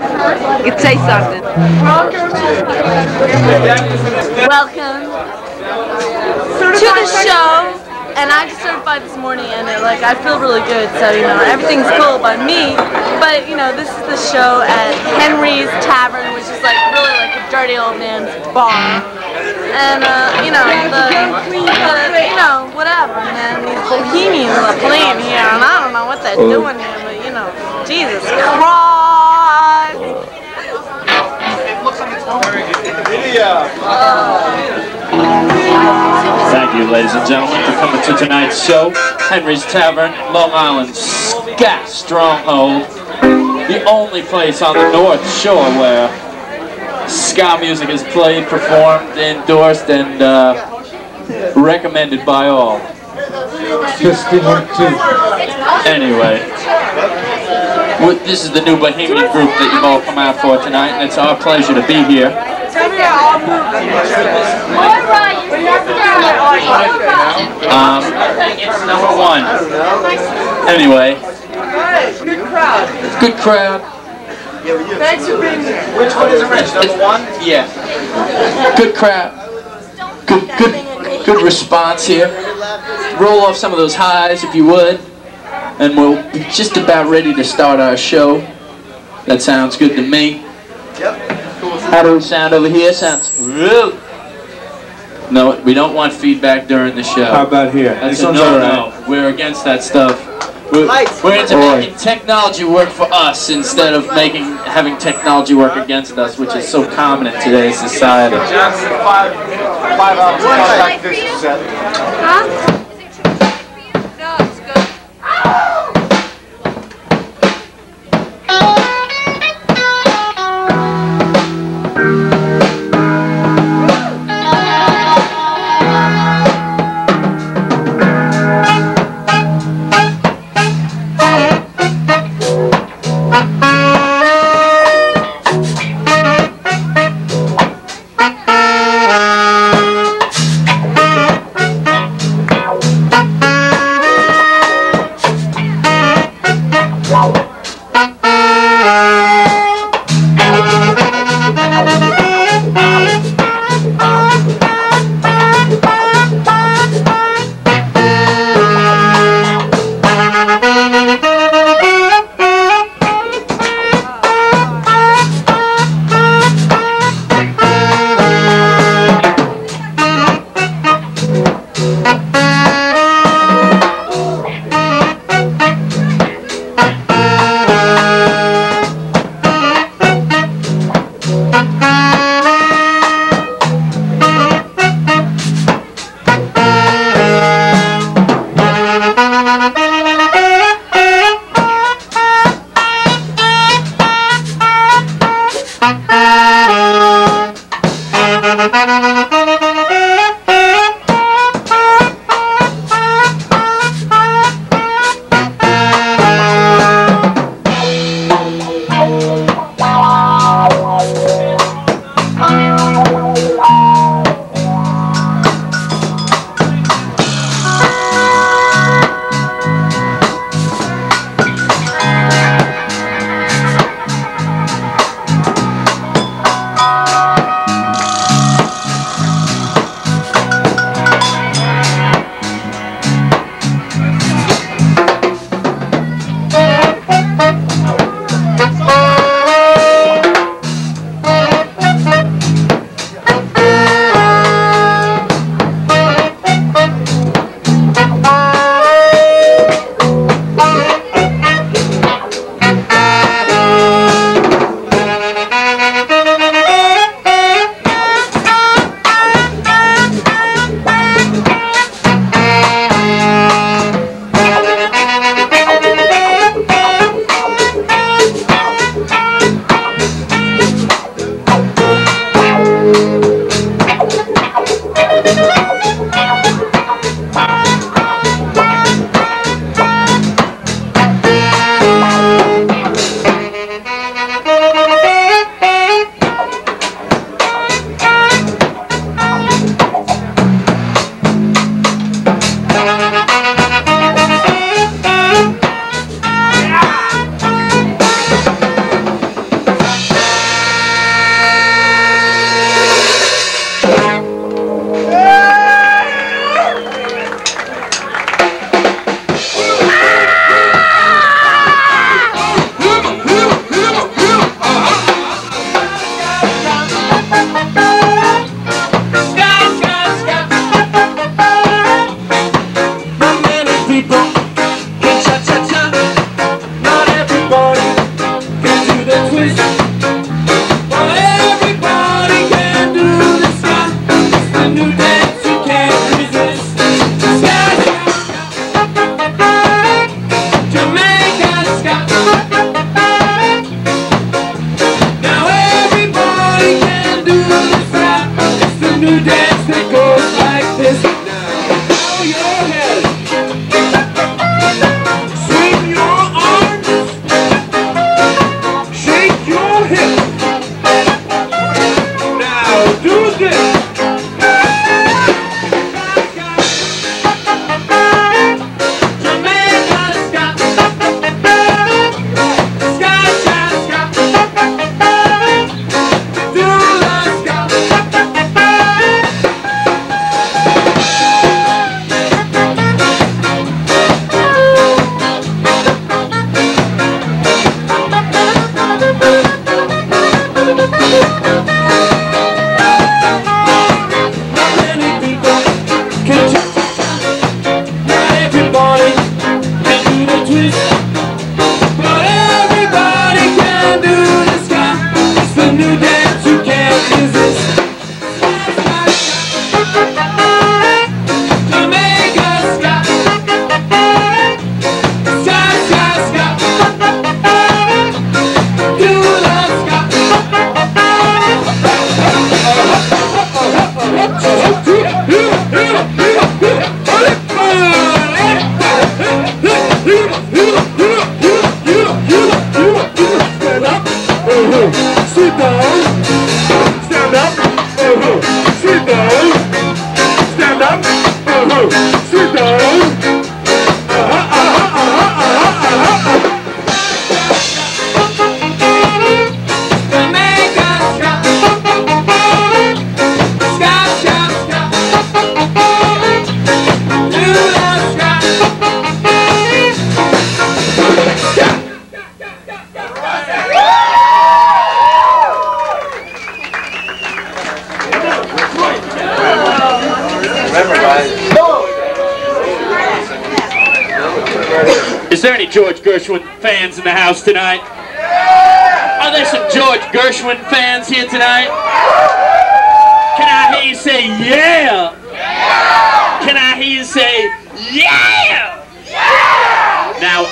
You say something. Welcome to the show. And I just certified this morning, and it, like I feel really good. So you know everything's cool by me. But you know this is the show at Henry's Tavern, which is like really like a dirty old man's bar. And uh, you know the, the you know whatever man, these bohemians are playing here, and I don't know what they're doing here, but you know Jesus Christ. Thank you, ladies and gentlemen, for coming to tonight's show. Henry's Tavern, Long Island, Scat Stronghold. The only place on the North Shore where ska music is played, performed, endorsed, and uh, recommended by all. Anyway, well, this is the new Bohemian group that you've all come out for tonight, and it's our pleasure to be here. Um, it's number one. Anyway, Good crowd. good crowd. Thanks for being here. Which one is it, Rich? Number one? Yeah. Good crowd. Good, good, good response here. Roll off some of those highs if you would. And we're just about ready to start our show. That sounds good to me. Yep. How do we sound over here? Sounds real. No, we don't want feedback during the show. How about here? That's This a one's no, alright. no. We're against that stuff. We're, Lights. we're into Oi. making technology work for us instead of making having technology work against us, which is so common in today's society. Johnson, five, five hours. Contact this set. Is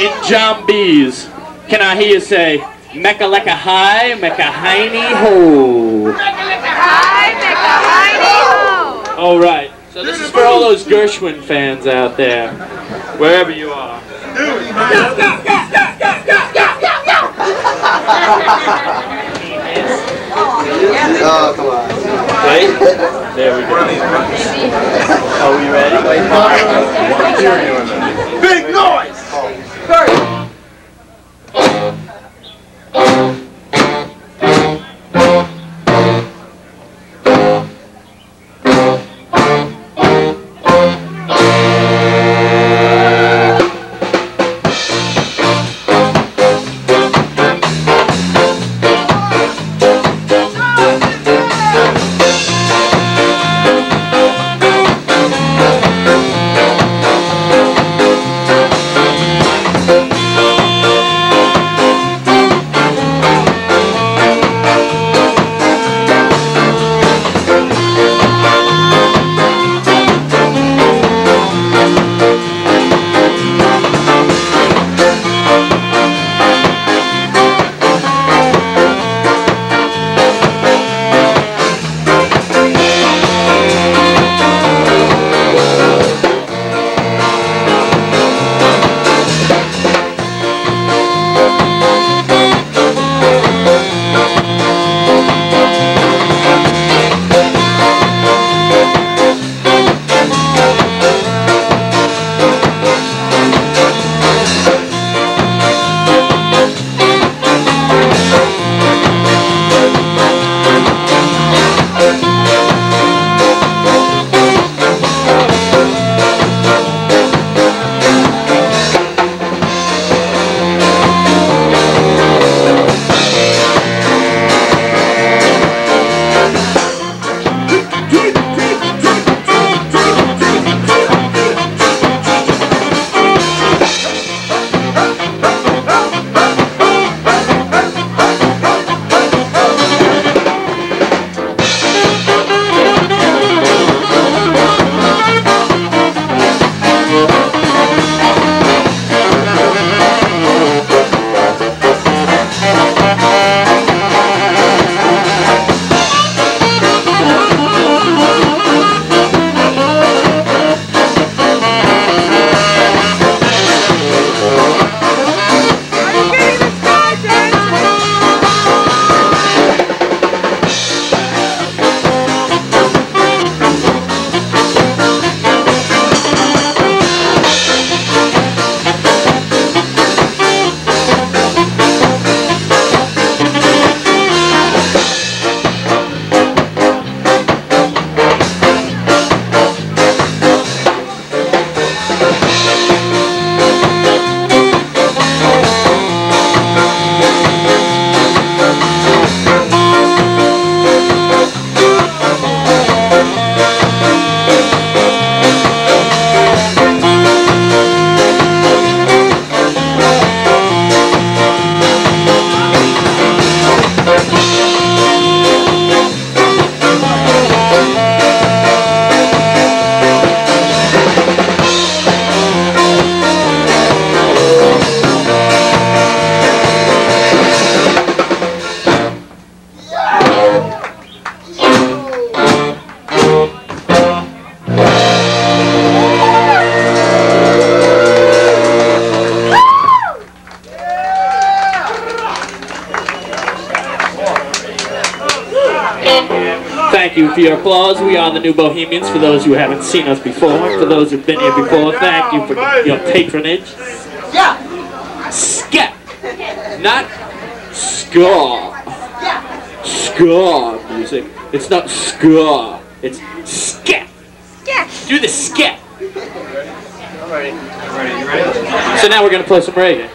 in B's, can I hear you say Mecca lecca hi, Mecca hiney ho? All right. So this is for all those Gershwin fans out there, wherever you are. Oh, come on. Wait. There we go. Are we ready? Big noise! Thank you. We are the New Bohemians. For those who haven't seen us before, for those who've been here before, thank you for your patronage. Yeah. Scat, not ska. Ska music. It's not ska. It's scat. Do the scat. So now we're gonna play some reggae.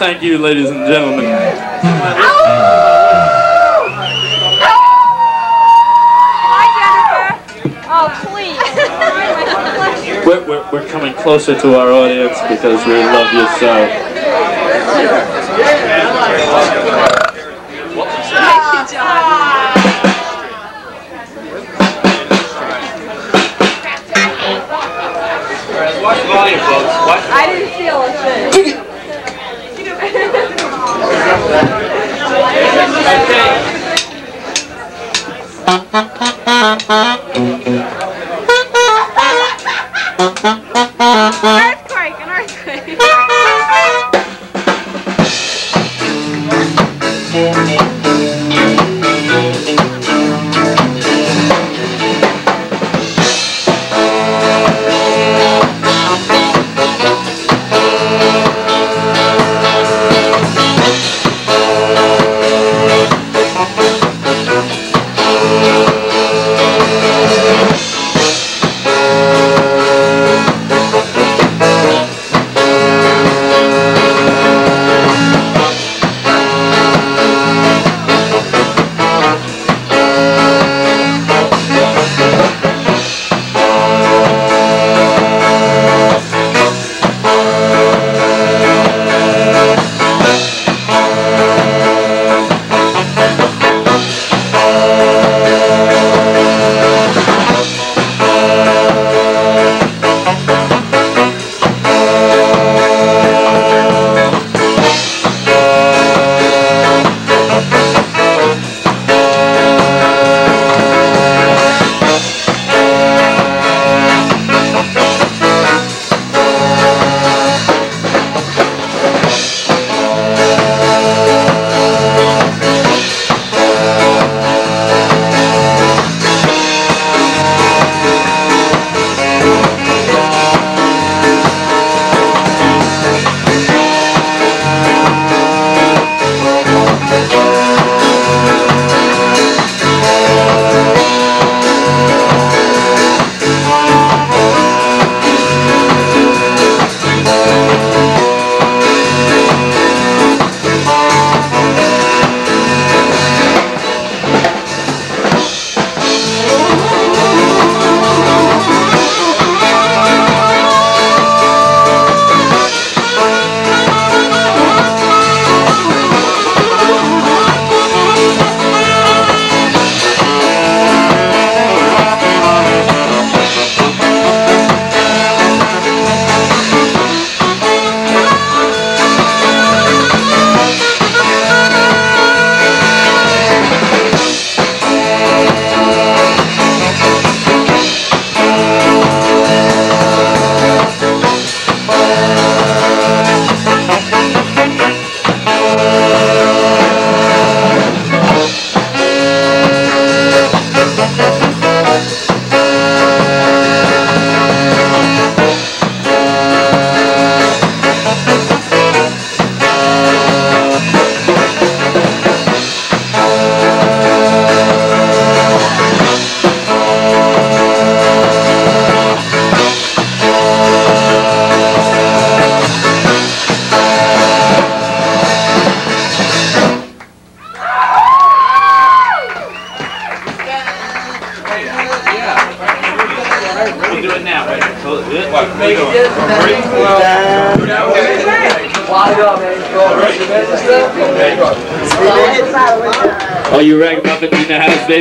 Thank you, ladies and gentlemen. Oh, please. We're, we're, we're coming closer to our audience because we love you so.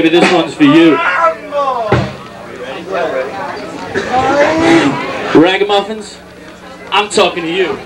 Baby, this one's for you. Ragamuffins, I'm talking to you.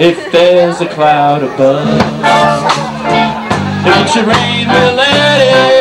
if there's a cloud above. don't you rain, we'll let it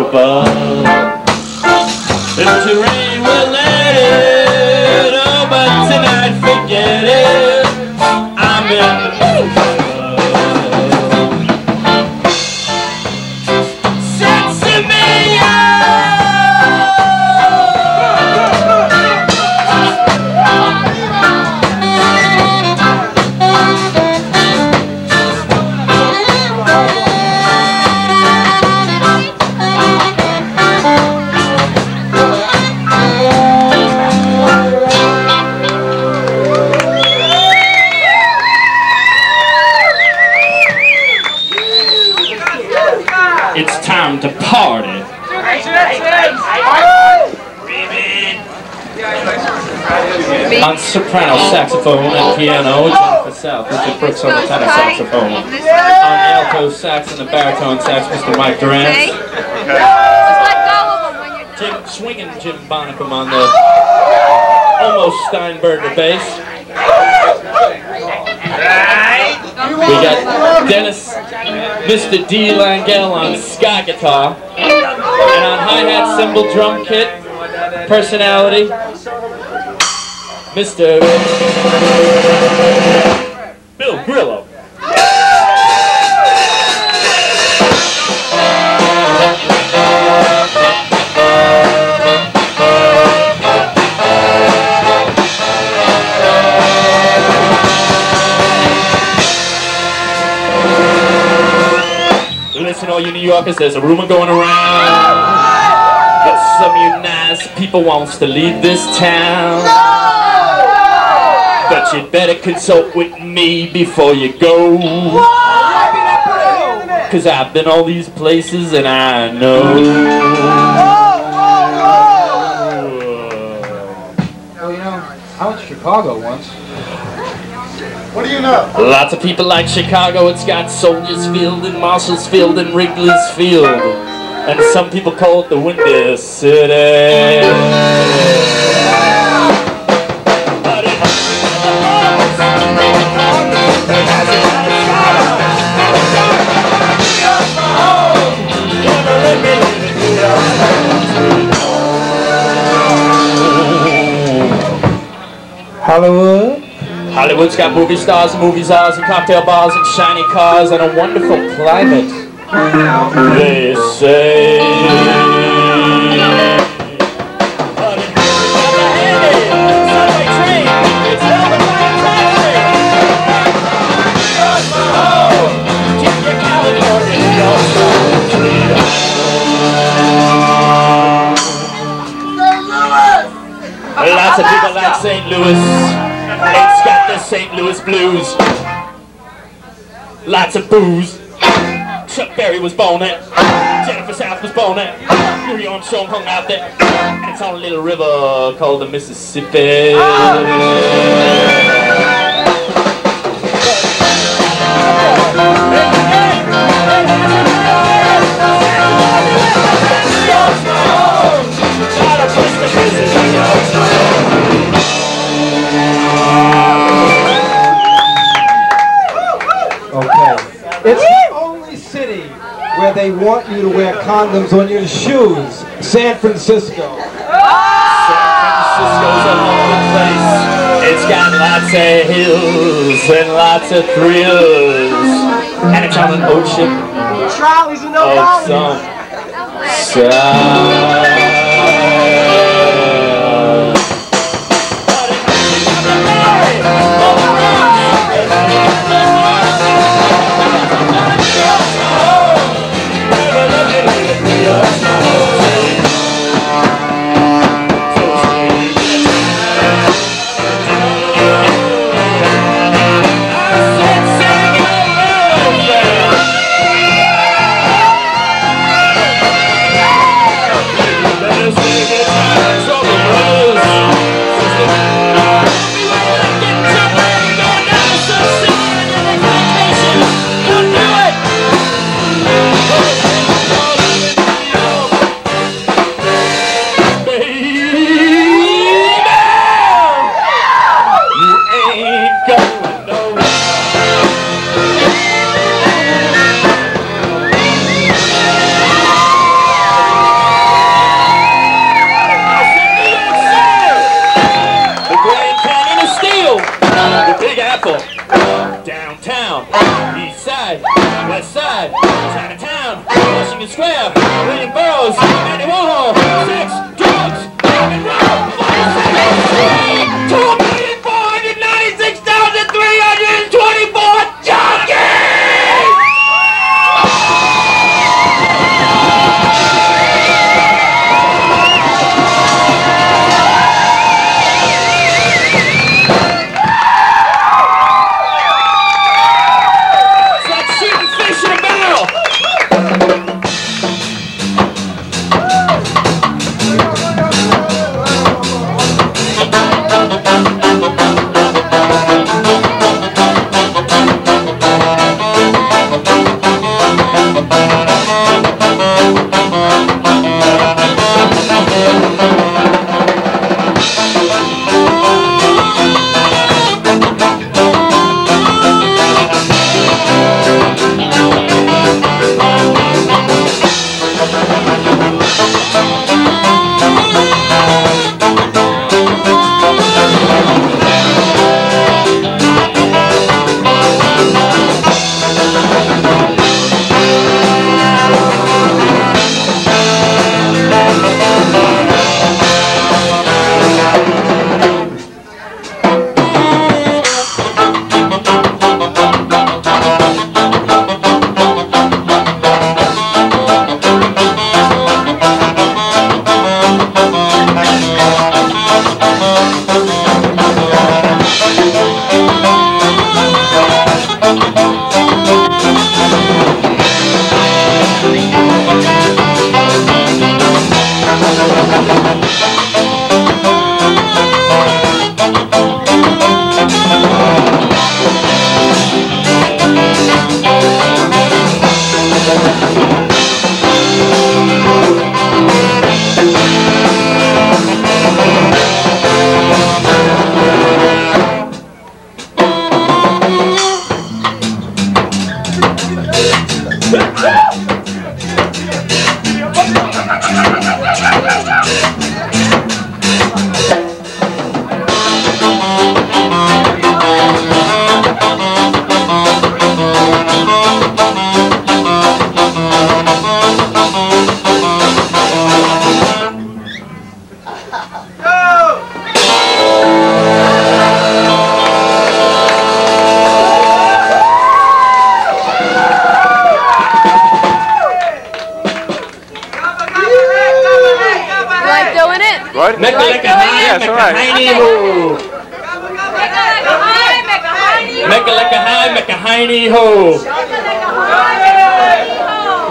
above. If rain. Soprano saxophone and piano, Jennifer South, Richard Brooks on the tenor saxophone. On the alto sax and the baritone sax, Mr. Mike Durant. Jim swinging Jim Bonnicum on the almost Steinberger bass. We got Dennis, Mr. D. Langell on ska guitar. And on hi-hat, cymbal, drum kit, personality, Mr. Bill Grillo. Listen, all you New Yorkers, there's a rumor going around that some of you nice people wants to leave this town. But you'd better consult with me before you go. Cause I've been all these places and I know. Well, you know, I went to Chicago once. What do you know? Lots of people like Chicago. It's got Soldiers Field and Marshall's Field and Wrigley's Field. And some people call it the Windy City. Hollywood? Hollywood's got movie stars and movie czars and cocktail bars and shiny cars and a wonderful climate. They say. But it got the subway train. It's never my country. Just my home. Keep California Lots of people like St. Louis. It's got the St. Louis blues. Lots of booze. Chuck Berry was born there. Jennifer South was born there. Louis Armstrong hung out there. And it's on a little river called the Mississippi. Want you to wear condoms on your shoes. San Francisco. San Francisco's a lonely place. It's got lots of hills and lots of thrills. And it's on an ocean Trolleys and no of trolleys. some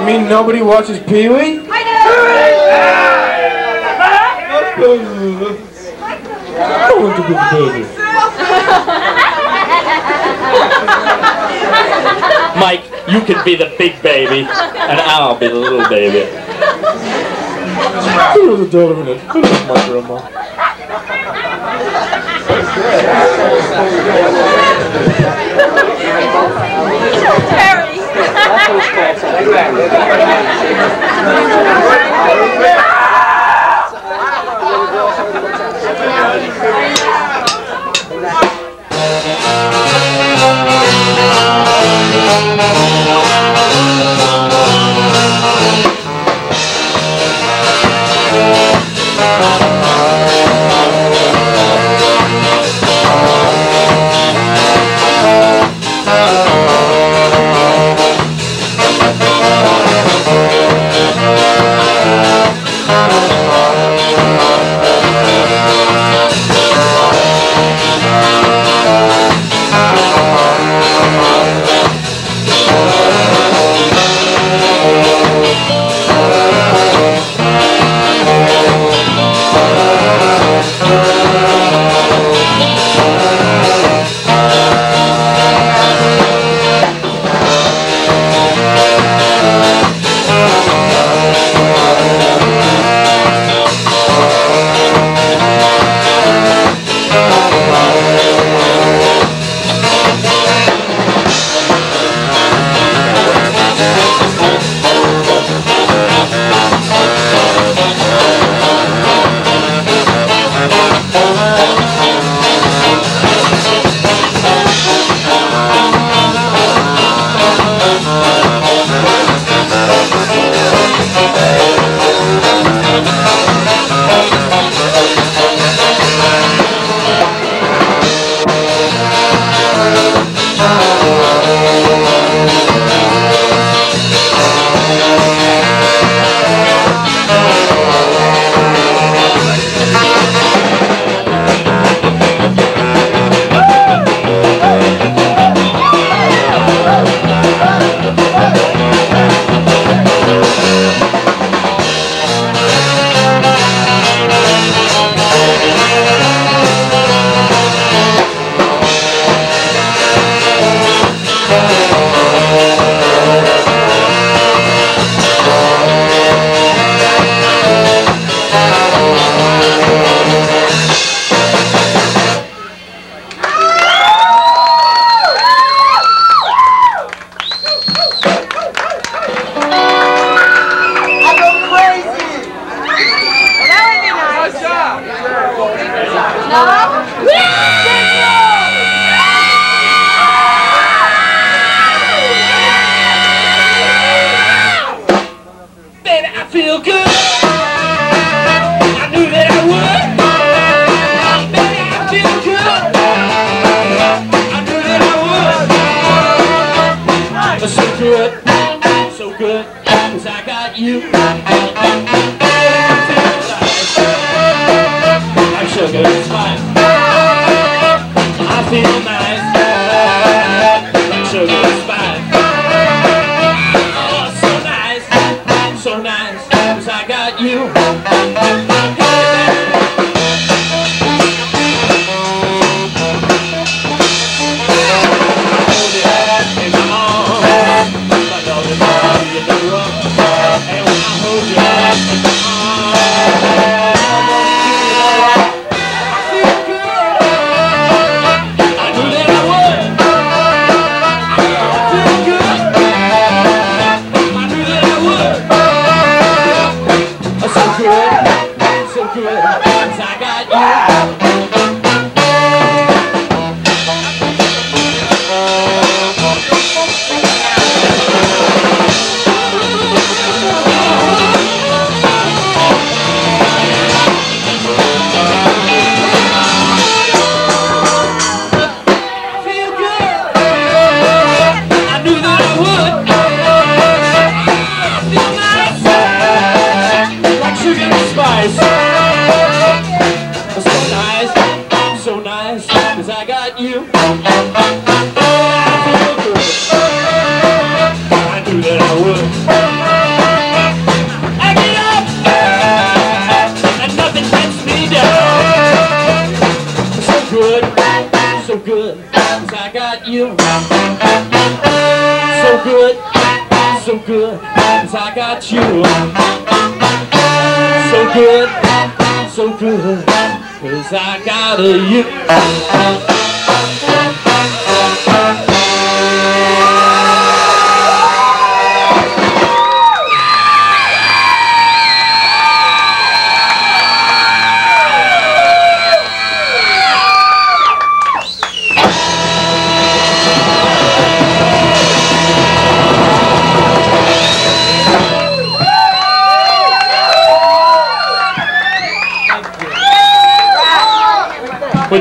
mean nobody watches Pee Wee? I want to be the baby. Mike, you can be the big baby, and I'll be the little baby. Who was the daughter in it? Who was my grandma? I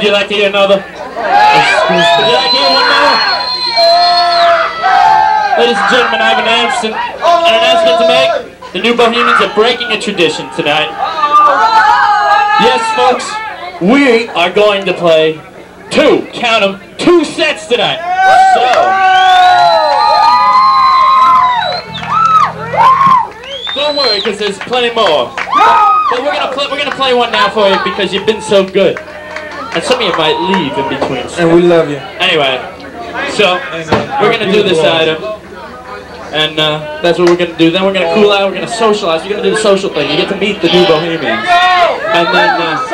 you like to hear another? Would you like to hear one more? Ladies and gentlemen, I have an announcement, an announcement to make. The new Bohemians are breaking a tradition tonight. Yes, folks, we are going to play two, count them, two sets tonight. So, don't worry, because there's plenty more. But we're gonna play, we're gonna play one now for you because you've been so good. And some of you might leave in between. And we love you. Anyway, so we're gonna do this item, and uh, that's what we're gonna do. Then we're gonna cool out. We're gonna socialize. We're gonna do the social thing. You get to meet the new Bohemians, and then uh,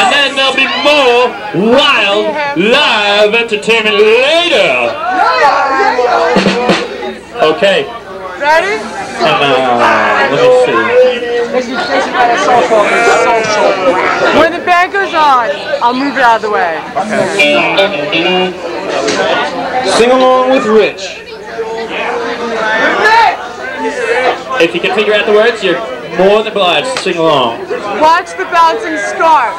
and then there'll be more wild live entertainment later. Okay. Ready? And uh, let me see. When the band goes on, I'll move it out of the way. Sing along with Rich. If you can figure out the words, you're more than obliged to sing along. Watch the bouncing scarf.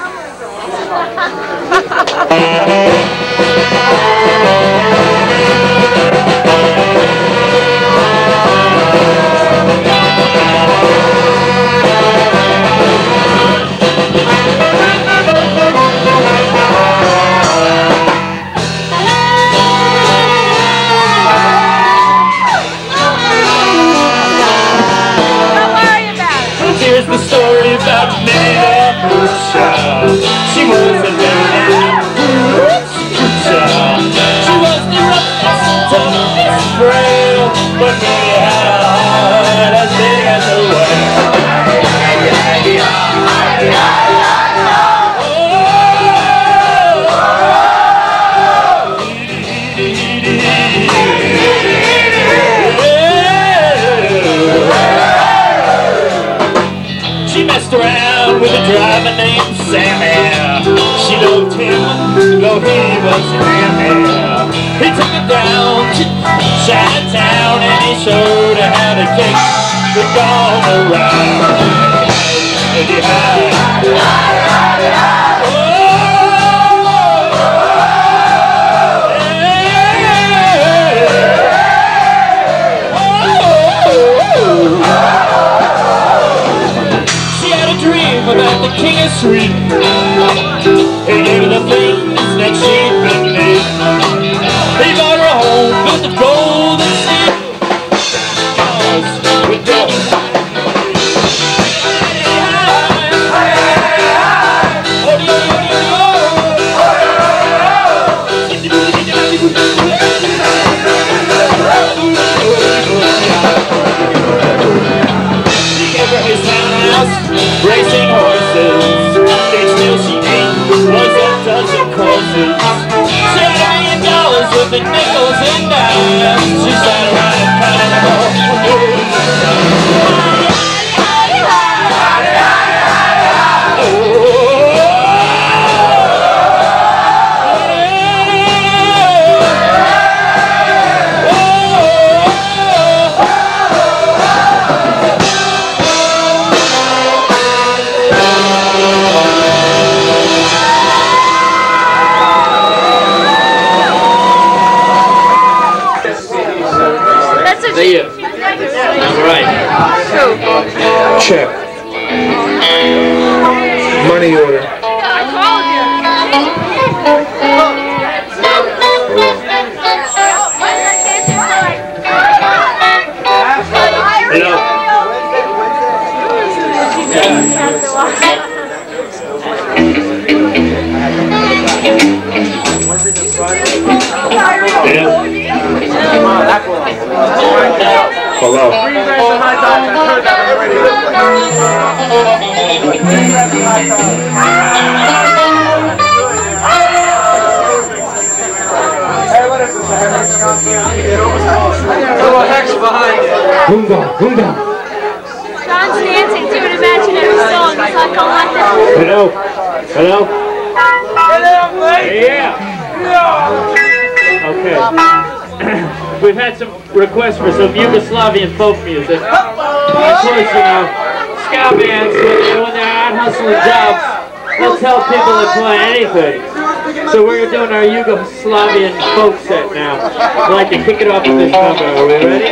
She was a Musha. She was the roughest, toughest, frail, but Sammy. She loved him, though he was hammy. He took her down to Chinatown and he showed her how to kick the gong around. She had sweet. A million dollars worth of nickels and dimes. Check. Money order. Hello. Hello. Boom down, boom down. John's dancing to an imaginary song. He's like, oh my God. Hello. Hello. Yeah. Okay. We've had some requests for some Yugoslavian folk music. Of course, you know, ska bands, when they're out hustling jobs, they'll tell people to play anything. So we're doing our Yugoslavian folk set now. I'd like to kick it off with this number. Are we ready?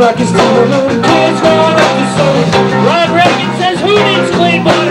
rock is gonna, gonna, Reagan says, who needs clean water?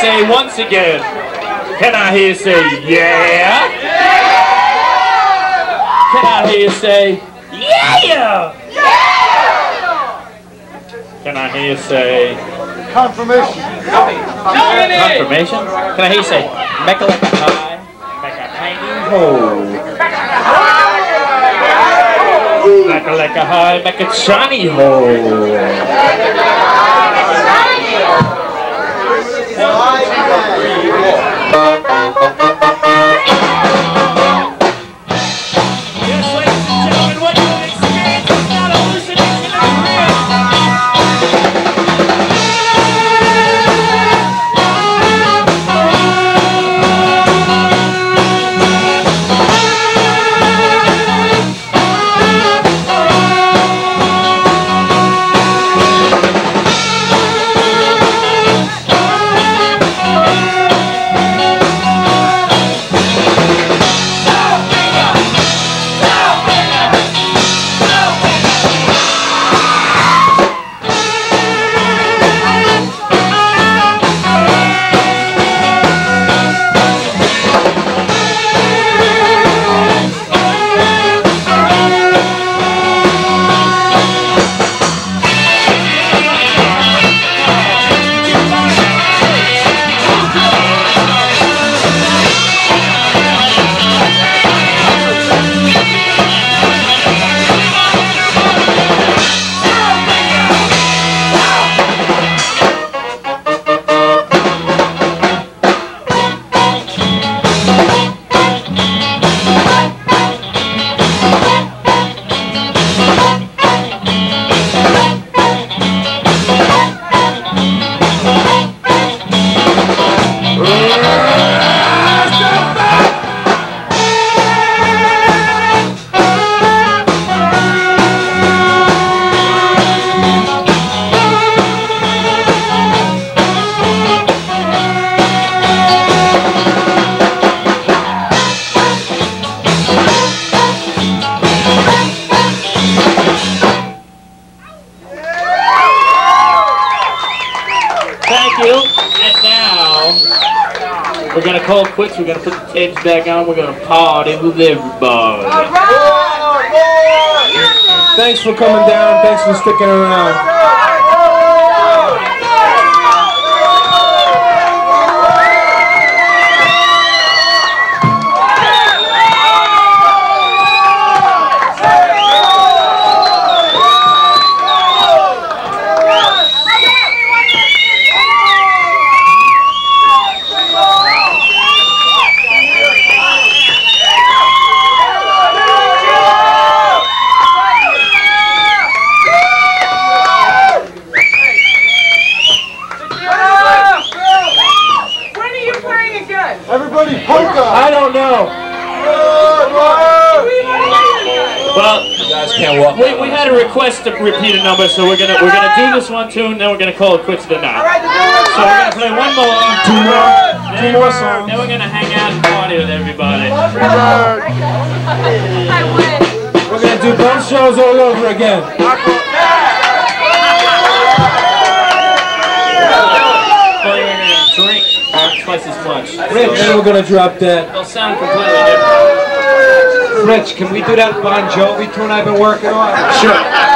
Say once again? Can I hear you say yeah? yeah? Can I hear you say yeah? yeah? Can I hear you say Confirmation. confirmation? Can I hear you say mecca like a high, mecca hanging ho? Mecca like a high, mecca shiny ho. Yes, party with everybody. Thanks for coming down. Thanks for sticking around. When are you playing again? Everybody, polka. I don't know. Well, You guys can't walk. we, we had a request to repeat a number, so we're gonna we're gonna do this one tune, then we're gonna call it quits tonight. So we're gonna play one more. Two more. Two more songs. Then we're gonna hang out and party with everybody. We're gonna do both shows all over again. Well, you're drink twice as much. Rich, then we're gonna drop dead. They'll sound completely different. Rich, can we do that Bon Jovi tune I've been working on? Sure.